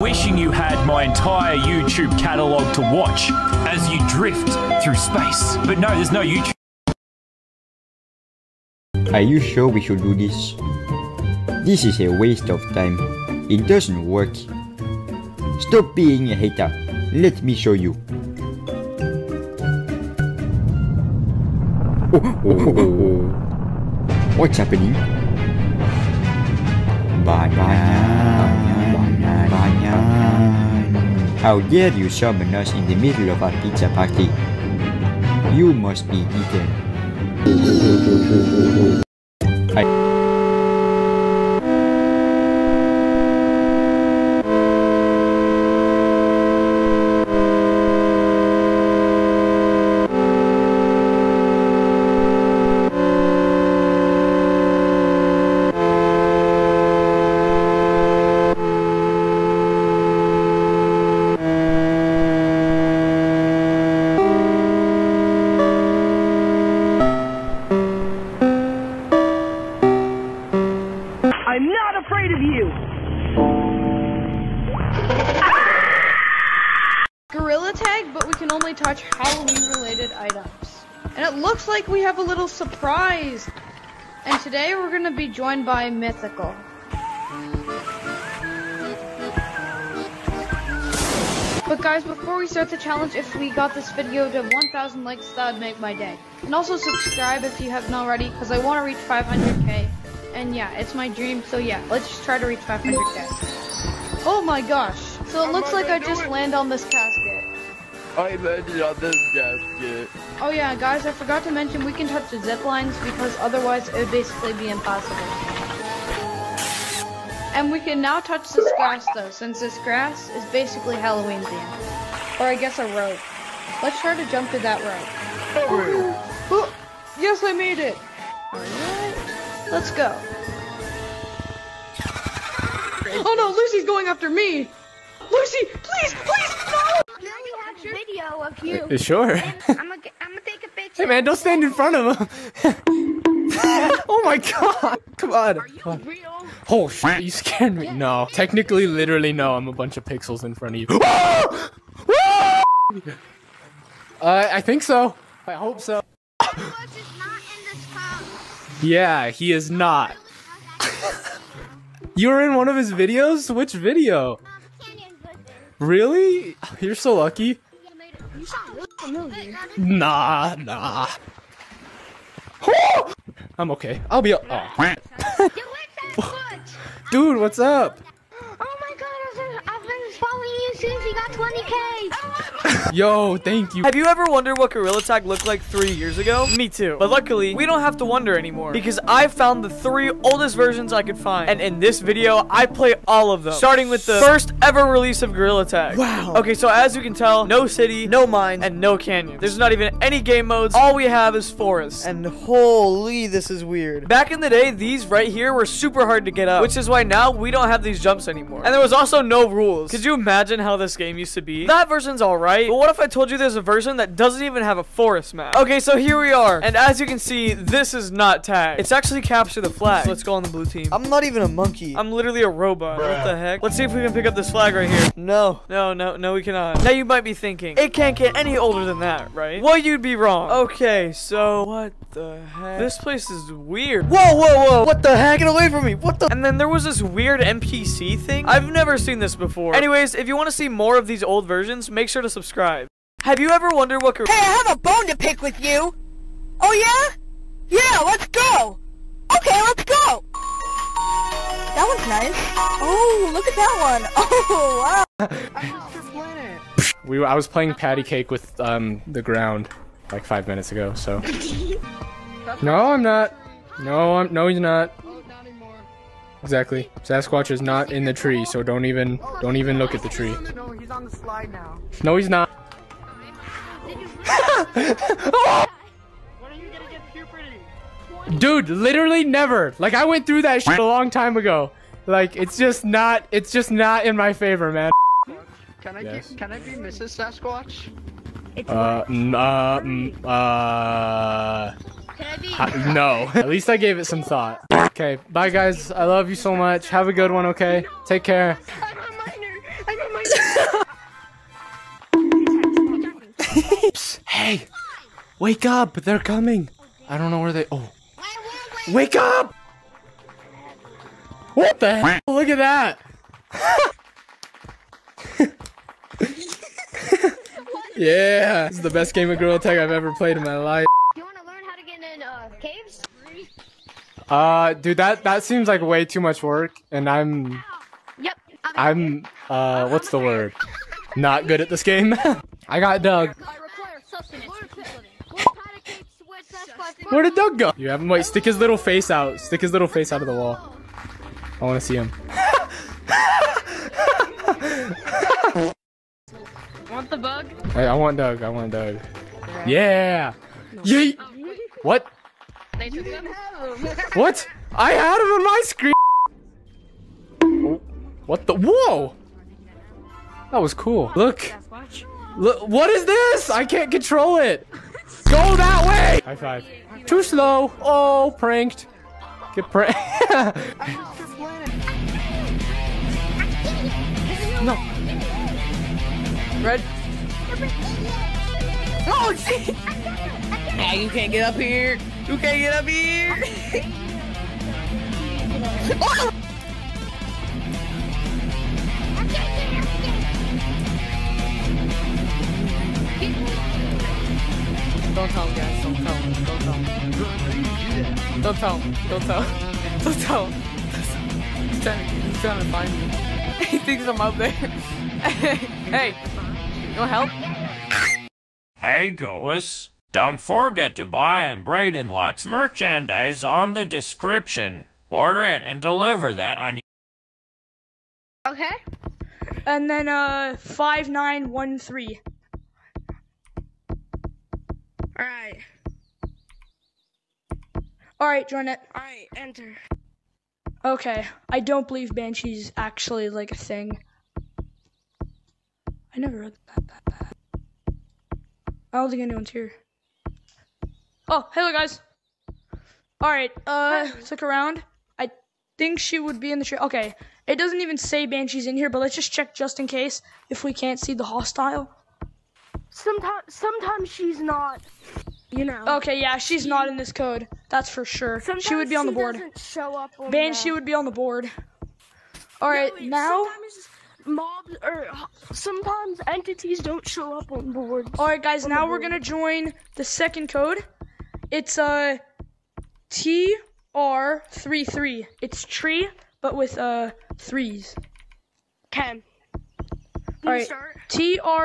Wishing you had my entire YouTube catalogue to watch as you drift through space. But no, there's no YouTube. Are you sure we should do this? This is a waste of time. It doesn't work. Stop being a hater. Let me show you. Oh, oh, oh. oh, oh, oh. What's happening? Banyan, How dare you summon us in the middle of our pizza party? You must be eaten. Only touch Halloween related items. And it looks like we have a little surprise. And today we're gonna be joined by Mythical. But guys, before we start the challenge, if we got this video to 1,000 likes, that would make my day. And also subscribe if you haven't already, because I want to reach 500k. And yeah, it's my dream, so yeah, let's just try to reach 500k. Oh my gosh. So it looks like I just land on this casket. I landed on this gasket. Oh yeah, guys, I forgot to mention we can touch the zip lines because otherwise it would basically be impossible. And we can now touch this grass though, since this grass is basically Halloween themed. Or I guess a rope. Let's try to jump to that rope. Oh, yes, I made it! Alright, let's go. Oh no, Lucy's going after me! Lucy, please, please! Now we have a video of you. Uh, Sure. I'm gonna, take a picture. Hey man, don't stand in front of him. oh my god. Come on. Are you real? Oh shit, you scared me. No. Technically, literally, no. I'm a bunch of pixels in front of you. uh, I think so. I hope so. Nicholas is not in this car. Yeah, he is not. you were in one of his videos? Which video? Um, Canyon Vision. Really? You're so lucky. You sound really familiar. Nah, nah. I'm okay. I'll be. Oh. You like that foot? Dude, what's up? Oh my god, I've been, I've been following you since you got 20k. Yo, thank you. Have you ever wondered what Gorilla Tag looked like three years ago? Me too. But luckily, we don't have to wonder anymore because I found the three oldest versions I could find. And in this video, I play all of them. Starting with the first ever release of Gorilla Tag. Wow. Okay, so as you can tell, no city, no mine, and no canyon. There's not even any game modes. All we have is forest. And holy, this is weird. Back in the day, these right here were super hard to get up, which is why now we don't have these jumps anymore. And there was also no rules. Could you imagine how this game used to be? That version's alright, but what if I told you there's a version that doesn't even have a forest map? Okay, so here we are. And as you can see, this is not tag. It's actually capture the flag. So let's go on the blue team. I'm not even a monkey. I'm literally a robot. What the heck? Let's see if we can pick up this flag right here. No, no, no, no, we cannot. Now you might be thinking, it can't get any older than that, right? Well, you'd be wrong. Okay, so what the heck? This place is weird. Whoa, whoa, whoa. What the heck? Get away from me. What the? And then there was this weird NPC thing. I've never seen this before. Anyways, if you want to see more of these old versions, make sure to subscribe. Have you ever wondered what... Hey, I have a bone to pick with you! Oh yeah? Yeah, let's go! Okay, let's go! That one's nice. Oh, look at that one! Oh, wow! We, I was playing patty cake with um the ground like five minutes ago. So. no, I'm not. No, I'm. No, he's not. Exactly. Sasquatch is not in the tree, so don't even don't even look at the tree. No, he's on the slide now. No, he's not. Dude, literally never. Like I went through that shit a long time ago. Like it's just not. It's just not in my favor, man. Can I Yes. get, can I be Mrs. Sasquatch? Uh, n- uh, mm, uh. I no. At least I gave it some thought. Okay, bye guys. I love you so much. Have a good one, okay? Take care. Hey, wake up! They're coming. I don't know where they. Oh, wake up! What the hell? Look at that. yeah, this is the best game of Gorilla Tag I've ever played in my life. You want to learn how to get in uh, caves? Uh, dude, that that seems like way too much work, and I'm Yep. I'm uh, what's the word? Not good at this game. I got Doug. I require sustenance. What kind of caves would Sasquatch Where did Doug go? You have him wait. Stick his little face out. Stick his little face out of the wall. I want to see him. Want the bug? Hey, I want Doug. I want Doug. Yeah. Yeet. What? They took them. What? I had him on my screen. Oh, What the? Whoa. That was cool. Look. Look. What is this? I can't control it. Go that way. High five. Too slow. Oh, pranked. Get pranked. no. Red. Oh, shit. Hey, you can't get up here. You can't get up here. Oh! Don't tell him, guys. Don't tell him. Don't tell him. Don't tell him. Don't tell him. Don't tell him. He's trying to, he's trying to find me. he thinks I'm out there. hey, you want help? Hey, Gois. Don't forget to buy and Braden Watts merchandise on the description. Order it and deliver that on Okay. And then uh five nine one three. Alright. Alright, join it. Alright, enter. Okay. I don't believe Banshee's actually like a thing. I never read that. that, that. I don't think anyone's here. Oh, hello guys. Alright, uh look around. I think she would be in the tree. Okay. It doesn't even say Banshee's in here, but let's just check just in case if we can't see the hostile. Sometimes, sometimes she's not. You know. Okay, yeah, she's not in this code. That's for sure. She would be on the board. show up on Banshee the- would be on the board. Alright, No, now mobs or sometimes entities don't show up on boards. Alright guys, now we're gonna join the second code. It's uh T R three three. It's tree, but with uh threes. Ken. Alright. T R